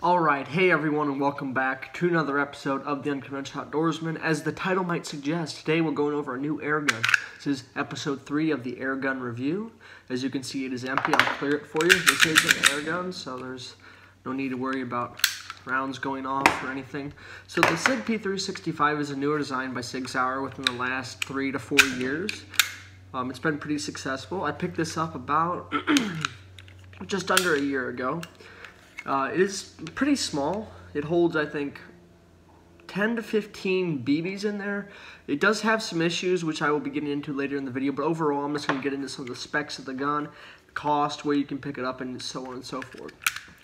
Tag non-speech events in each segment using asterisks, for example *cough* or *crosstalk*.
Alright, hey everyone and welcome back to another episode of The Unconventional Outdoorsman. As the title might suggest, today we're going over a new air gun. This is episode 3 of the air gun review. As you can see, it is empty. I'll clear it for you. This is an air gun, so there's no need to worry about rounds going off or anything. So the SIG P365 is a newer design by Sig Sauer within the last 3 to 4 years. Um, it's been pretty successful. I picked this up about *clears throat* just under a year ago. Uh, it is pretty small. It holds, I think, 10 to 15 BBs in there. It does have some issues, which I will be getting into later in the video, but overall, I'm just going to get into some of the specs of the gun, cost, where you can pick it up, and so on and so forth.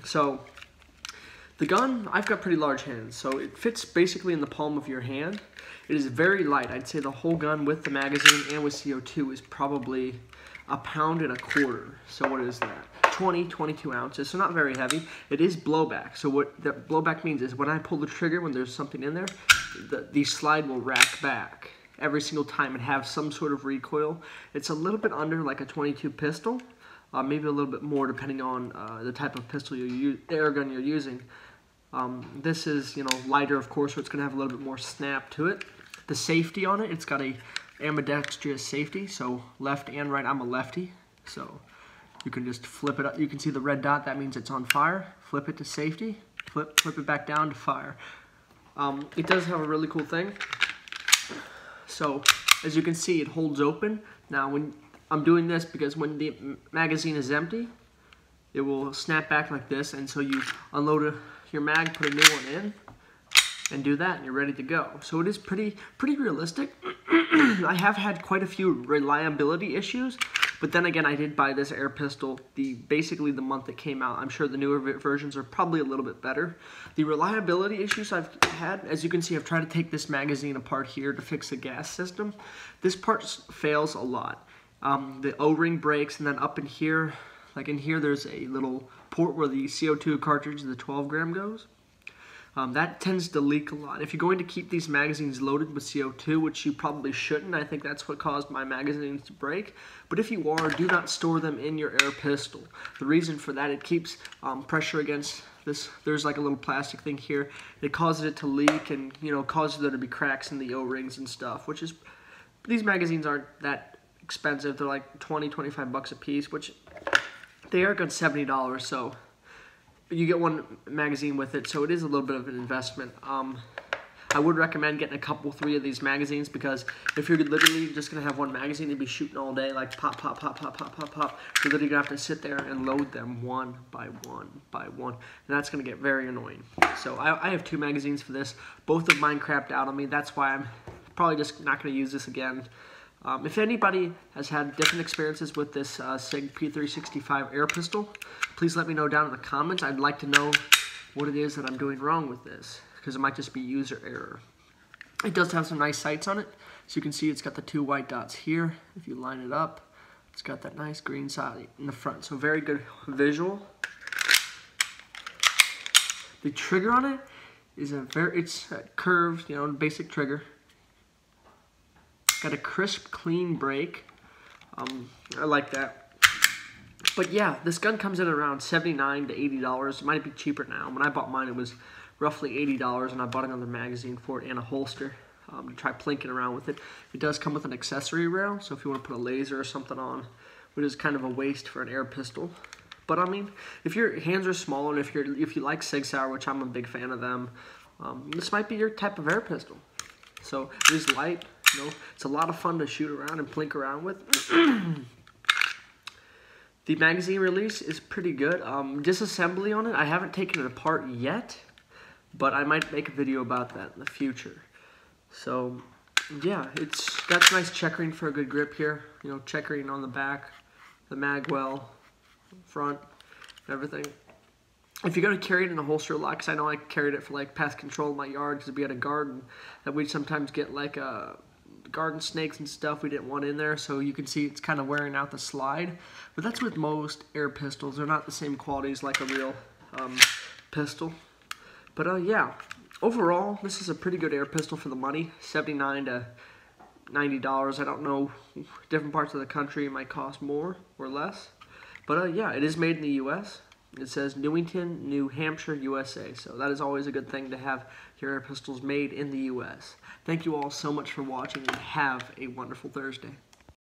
So, the gun, I've got pretty large hands, so it fits basically in the palm of your hand. It is very light. I'd say the whole gun with the magazine and with CO2 is probably a pound and a quarter. So what is that? 20, 22 ounces, so not very heavy. It is blowback. So what that blowback means is when I pull the trigger, when there's something in there, the, the slide will rack back every single time and have some sort of recoil. It's a little bit under like a 22 pistol, uh, maybe a little bit more depending on uh, the type of pistol you use, air gun you're using. Um, this is, you know, lighter, of course, so it's going to have a little bit more snap to it. The safety on it, it's got a ambidextrous safety, so left and right. I'm a lefty, so you can just flip it up. You can see the red dot, that means it's on fire. Flip it to safety, flip, flip it back down to fire. Um, it does have a really cool thing. So, as you can see, it holds open. Now, when I'm doing this because when the magazine is empty, it will snap back like this, and so you unload a, your mag, put a new one in, and do that and you're ready to go. So it is pretty pretty realistic. *clears throat* I have had quite a few reliability issues, but then again I did buy this air pistol the basically the month it came out. I'm sure the newer versions are probably a little bit better. The reliability issues I've had, as you can see I've tried to take this magazine apart here to fix the gas system. This part fails a lot. Um, the O-ring breaks and then up in here, like in here there's a little port where the CO2 cartridge, the 12 gram goes. Um, that tends to leak a lot. If you're going to keep these magazines loaded with CO2, which you probably shouldn't, I think that's what caused my magazines to break. But if you are, do not store them in your air pistol. The reason for that, it keeps um, pressure against this. There's like a little plastic thing here. It causes it to leak and, you know, causes there to be cracks in the O-rings and stuff, which is, these magazines aren't that expensive. They're like 20, 25 bucks a piece, which they are good $70, so you get one magazine with it, so it is a little bit of an investment. Um, I would recommend getting a couple, three of these magazines because if you're literally just gonna have one magazine and be shooting all day, like pop, pop, pop, pop, pop, pop, pop, you're literally gonna have to sit there and load them one by one by one, and that's gonna get very annoying. So I, I have two magazines for this. Both of mine crapped out on me. That's why I'm probably just not gonna use this again. Um, if anybody has had different experiences with this uh, SIG P365 air pistol, please let me know down in the comments. I'd like to know what it is that I'm doing wrong with this, because it might just be user error. It does have some nice sights on it. So you can see it's got the two white dots here. If you line it up, it's got that nice green side in the front. So very good visual. The trigger on it is a very, it's a curved, you know, basic trigger. Got a crisp, clean break. Um, I like that. But yeah, this gun comes in around 79 to $80. It might be cheaper now. When I bought mine, it was roughly $80, and I bought another magazine for it and a holster um, to try plinking around with it. It does come with an accessory rail, so if you want to put a laser or something on, which is kind of a waste for an air pistol. But I mean, if your hands are small and if you're if you like Sig Sauer, which I'm a big fan of them, um, this might be your type of air pistol. So it is light, you know, it's a lot of fun to shoot around and plink around with. *clears throat* the magazine release is pretty good. Um, disassembly on it, I haven't taken it apart yet, but I might make a video about that in the future. So, yeah, it's got nice checkering for a good grip here. You know, checkering on the back, the mag well, front, everything. If you're going to carry it in a holster lock, because I know I carried it for like pest control in my yard because we had a garden that we'd sometimes get like a garden snakes and stuff we didn't want in there so you can see it's kind of wearing out the slide. But that's with most air pistols. They're not the same qualities like a real um, pistol. But uh, yeah. Overall this is a pretty good air pistol for the money. 79 to 90 dollars. I don't know. Different parts of the country might cost more or less. But uh, yeah it is made in the US it says Newington, New Hampshire, USA. So that is always a good thing to have your air pistols made in the U.S. Thank you all so much for watching and have a wonderful Thursday.